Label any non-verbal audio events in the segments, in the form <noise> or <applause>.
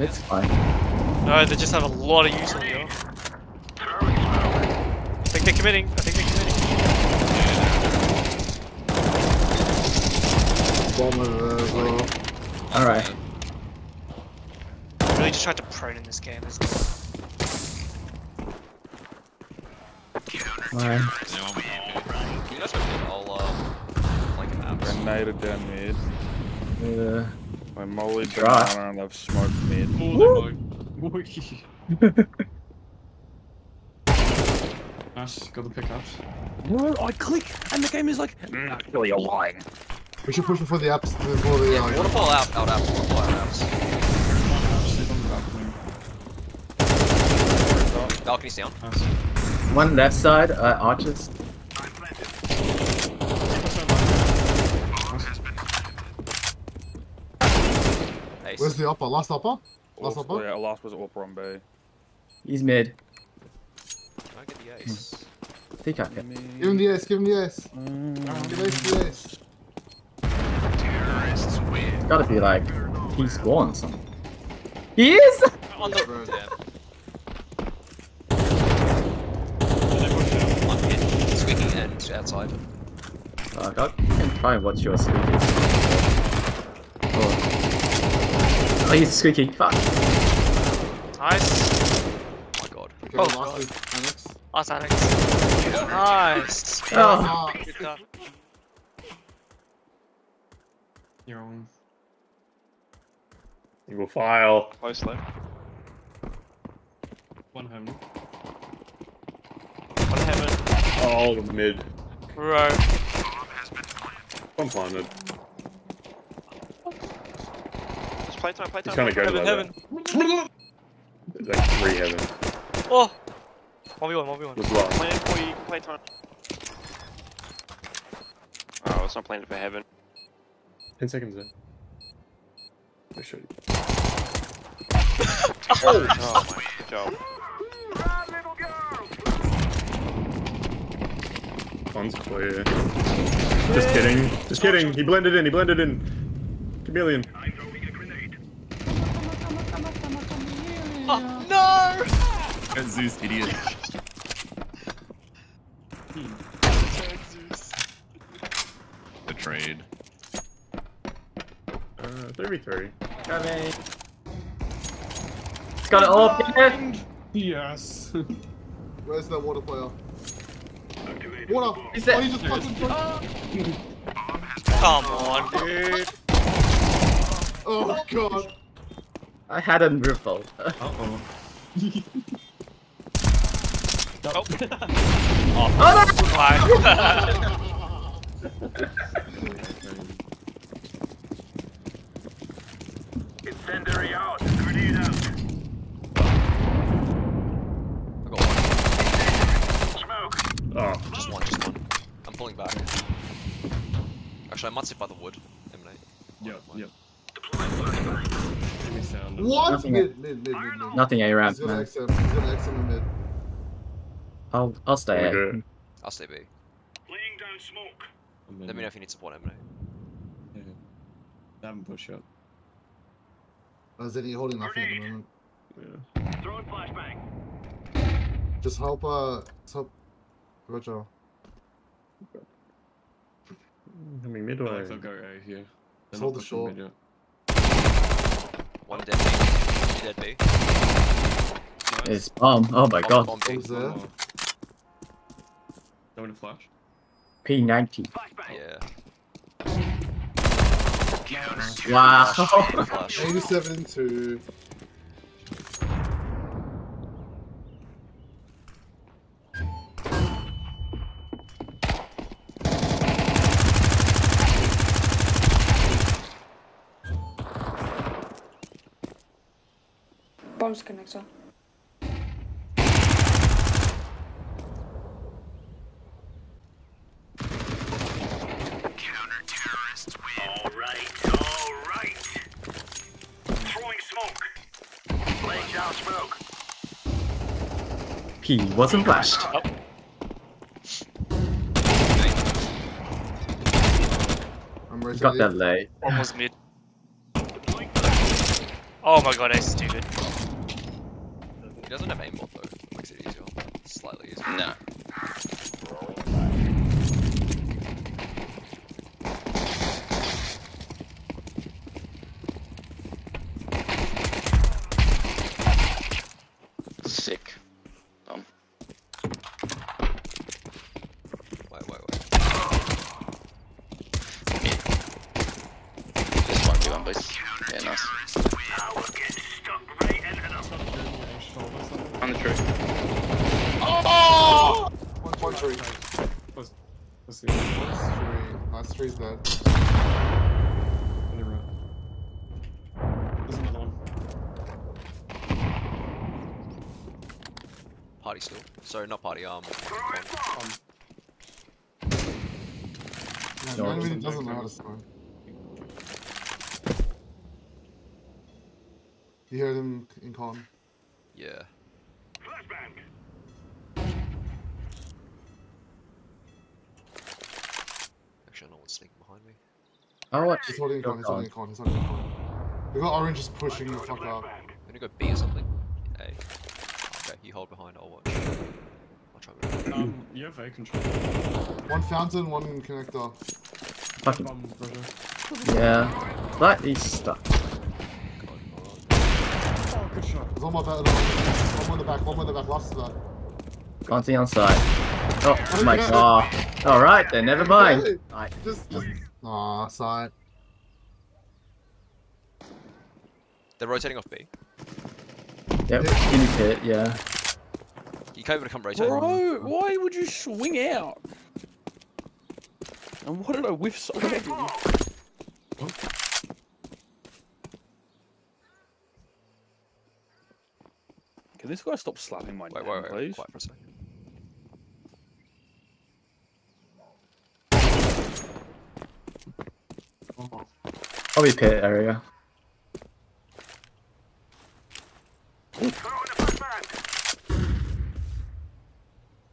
It's fine. No, they just have a lot of use on you. I think they're committing. I think they're committing. Bomber as well. Alright. I really just tried to prone in this game, isn't it? Alright. Anyone with AP? You guys are good. I'll flank him out. Grenaded down mid. Uh, I mollied Right. banana and I've smoked mid. <laughs> Nice, got the pickups. No, I click and the game is like, actually you're lying. We should push before the apps, before the. Yeah, uh, waterfall out, out, out, waterfall out, out. Sit on the balcony. Balcony's down. Nice. one left side, uh, archers. Ace. Where's the upper? Last upper? Last Also, upper? yeah, last was upper on B. He's mid. Can I get the ace? I think I can. Give him the ace, give him the ace. Mm. Give ace the ace. It's gotta be like, he spawned something. He is! On the Bro. Yeah. And they push out. Squeaking and outside. Fuck, I can try and watch your squeaky. Oh. he's squeaky. Fuck. nice. Oh my god. Okay, Oh, last God. is Annex. Last annex. Nice. Oh. Good stuff. You're on. Single file. Close left. One home. One heaven. Oh, the mid. Bro. I'm planted. Just play time, play He's gonna go to Heaven, that. heaven. There's like three heaven. Oh. 1v1, 1v1. With last. Plan for you, play time. Oh, it's not planned for heaven. Ten seconds in. I should. <laughs> Oh, my good job. Fun's clear. Just kidding. Just kidding. He blended in. He blended in. Chameleon. Oh, no! Zeus, idiot. <laughs> Betrayed. Uh, 3v3. Coming. It's got it all up here. Yes. <laughs> Where's that water player? Water! Is that- Oh, he just fucking Come on, dude. Oh god! I had him riffled. Uh oh. I got one. Oh, Just one, just one. I'm pulling back. Actually, I might sit by the wood. Emanate. Yep, yep. Give me sound. What? Nothing. Mid, mid, mid, mid, mid. Nothing A ramp, He's gonna man. XM, he's gonna XM in mid. I'll I'll stay. we do A. it. I'll stay B. I'm in Let me know if you need support, Emanate. Yeah. They haven't pushed up. Uh, Zenny holding nothing at the moment. Yeah. Just help, uh, just help Roger. I mean, I feel midway. like they'll go A here. Just hold the pushing short. Mid yet. One dead B. Dead B. Nice. It's bomb. Oh my Bomb- god. bomb B. What was there? Oh. Going to flash. P90. Yeah. Wow. Flash. Flash. 87 to. Bombs connector. P wasn't flashed. Oh. I'm. Got that late. One was mid. Oh my god, Ace is too good. He doesn't have aimbot though. Makes it easier. Slightly easier. Nah. Sick. Um, Wait, wait, wait. just one v one, boys. Yeah, nice. On the tree. One, one tree. Let's, let's see. One tree. Nice tree's dead. Never mind. There's another one. Party still. Sorry, not party. Um. con. Um, Yeah, No, man it's really in doesn't know there, how to Kevin. score. You heard him in con. Yeah. Actually, no one's sneaking behind me. Oh, what? He's holding in con, he's holding in con, he's holding in con. We got orange just pushing the fuck up. I'm gonna go B or something. A. Okay, you hold behind. I'll watch. I'll try. With um, you have A control. One fountain, one connector. Fucking Um, yeah. That is stuck. Oh, good shot. There's one more back, one more in the back, one more in the back, last is that. Can't see on side. Oh my god. Alright then, never mind. Right. Just, just. Aw, side. They're rotating off B. Yep, in pit, yeah. You can't even come rotate. Bro, why would you swing out? And what did I whiff so heavy? Can this guy stop slapping my Wait, name, wait, wait. please? Quiet for a second. Probably pit area.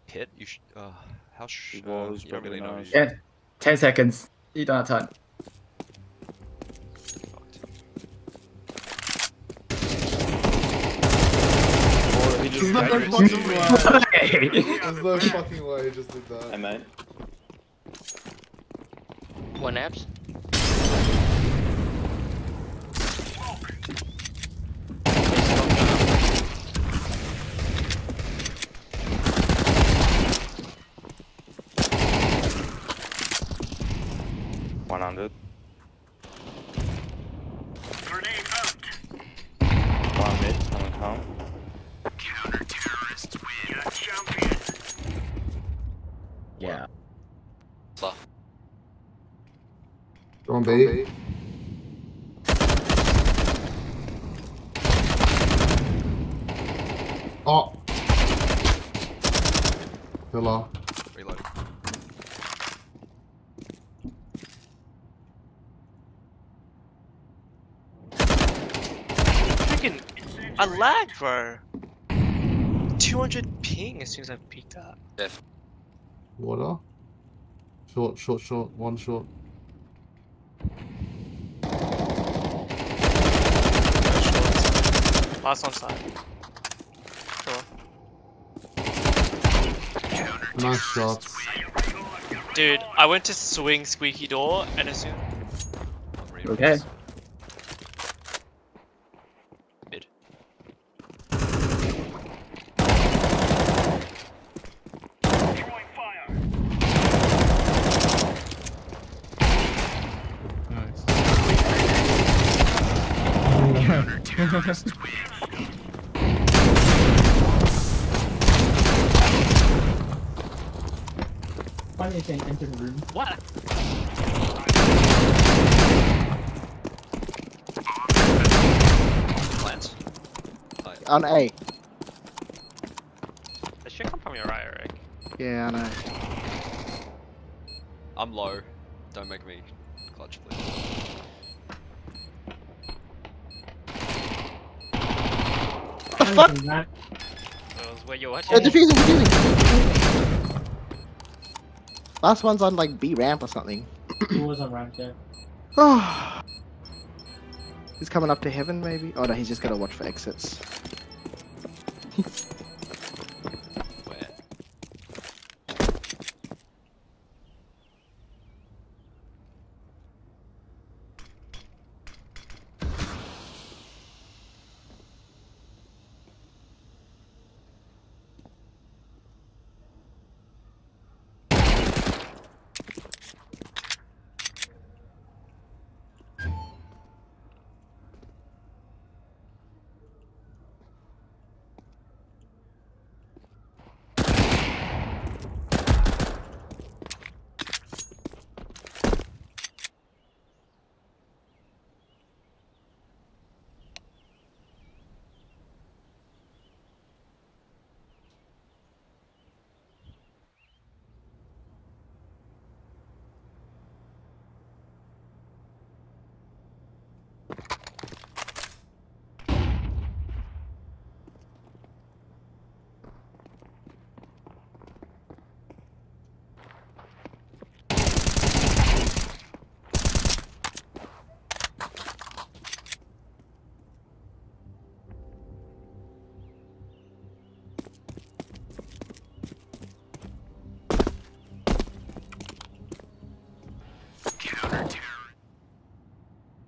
Pit? You should. Uh, how sh- He uh, was you don't really know. nice. Yeah. Ten seconds. You don't have time. Fucked. Or he just There's no fucking way. There's no <laughs> fucking way he just did that. mate. One apps. One hundred. One mid, coming home. Yeah. Go on, B. Oh. Pillar. Reloading. Freaking. I lag, bro. 200 ping as soon as I peeked up. Water. Short, short, short. One short. Last on side. Sure. Nice shots. Dude, I went to swing squeaky door and as soon I'm. Okay. Mid. Nice. Why do you think enter the room? What? Plants. On A. That should come from your right, Eric. Yeah, I know. I'm low. Don't make me clutch, please. Fuck? That was where you're Uh, watching. defusing, defusing. Last one's on like B ramp or something. Who was on ramp there? Oh, <sighs> He's coming up to heaven, maybe? Oh no, he's just gotta watch for exits. <laughs> Where?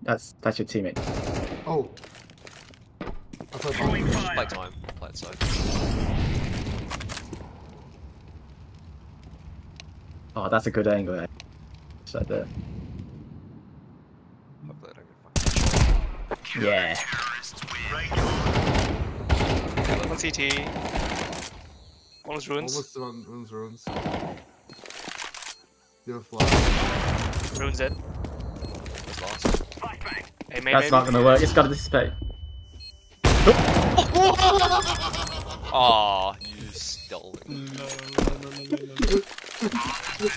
That's that's your teammate. Oh. I thought that- play time. Play it safe. Oh, that's a good angle. Eh? There. Just right there. Hopefully I don't get fucking Yeah. One CT. One was ruins. Almost on runes, runes. You have flash. Ruins dead. Where's last? Hey, main, That's main. not gonna work. It's gotta dissipate. <laughs> Aw, you stole it.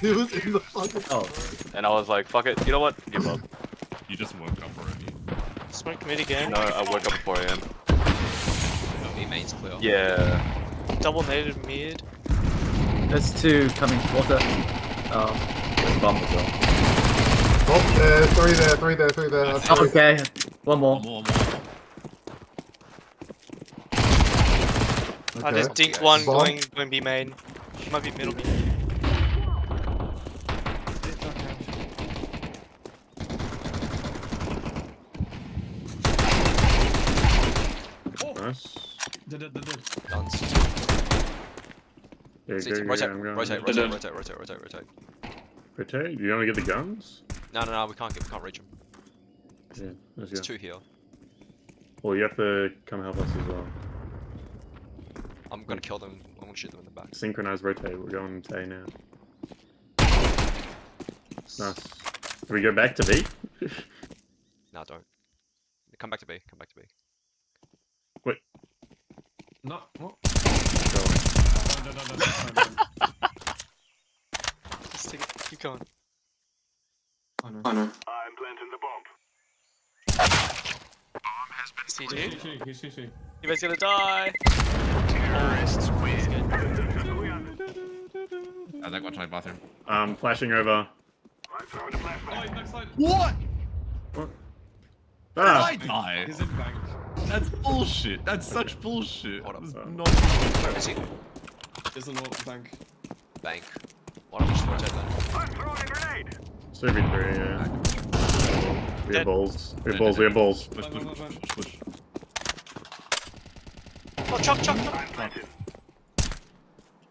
he <laughs> was in the fucking. Oh, And I was like, fuck it, you know what? Give up. You just woke up already. Smoke mid again. No, I woke up at 4 a.m. B main's clear. Yeah. Double native mid. there's two coming water. Oh, there's bomb as well. Oh, there, three there, three there, three there. That's Oh, three. okay, one more. More, more. I just Okay. one Bomb. going going B main. Might be middle B. Nice. Did it, did it. Guns. Yeah, go, go, rotate, go, I'm rotate, rotate, rotate, rotate, rotate, rotate. Rotate? You wanna get the guns? No, no, no, we can't get, we can't reach him. Yeah, let's It's go. two here. Well, you have to come help us as well. I'm gonna kill them. I'm gonna shoot them in the back. Synchronize rotate. We're going to A now. Nice. Do we go back to B? <laughs> No, don't. Come back to B. Come back to B. Wait. No, what? Go. No, no, no, no, no, no. <laughs> Just take it. Keep going. I know. I know. CT. CC, he's CC. You guys gonna die. Terrorists win. I like watch my bathroom. Um, flashing over. Oh, he's backside. What? Ah! I die. He's in bank. That's bullshit. That's such bullshit. Hold up. That's Uh, not. Where is he? He's in the bank. Bank. Why don't we just rotate then? It's 3v3, yeah. We have balls. We have balls, we have balls. Push, push, push, push, push, push. Oh, chuck, chuck, chuck.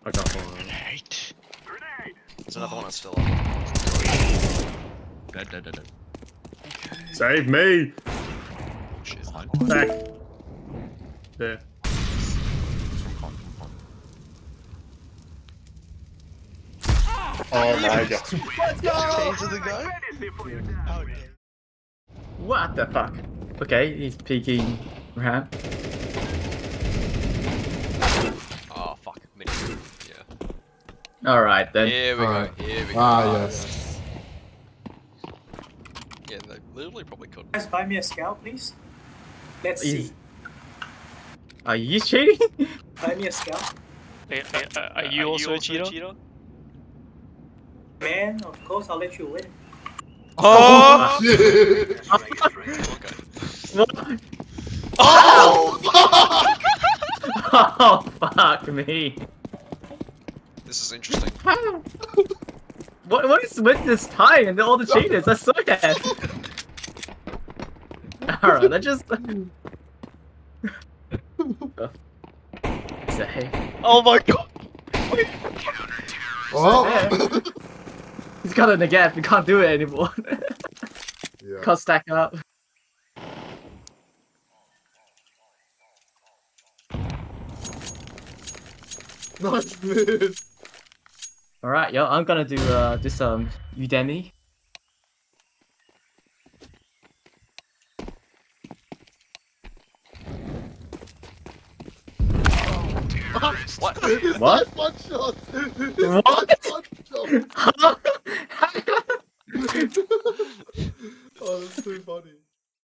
I can't follow that. There's another one that's still up. Dead, dead, dead, dead. Save me! Shit. Back! There. It's from con, from con. Oh my god. Let's go! What the fuck? Okay, he's peeking ramp. Oh, fuck. Mid. Yeah. Alright then. Here we Alright. go. Here we go. Ah, yes. Yeah, they literally probably could. Guys, buy me a scout, please. Let's He's- see. Are you cheating? Buy me a scout. Hey, hey, uh, are you also a cheater? Man, of course I'll let you win. Oh! oh! Shit. <laughs> Okay. Oh! oh fuck me. This is interesting. What what is with this time and all the cheaters? I suck at. Alright, that just. Say. Oh my god! Oh! <laughs> He's got a Negev. We can't do it anymore. <laughs> yeah. can't stack up. <laughs> Nice mid. Alright, yo, I'm gonna do uh this um Udemy. <laughs> What? What? not fun shot. It's What? not fun shot. oh, <laughs> oh, that's too funny.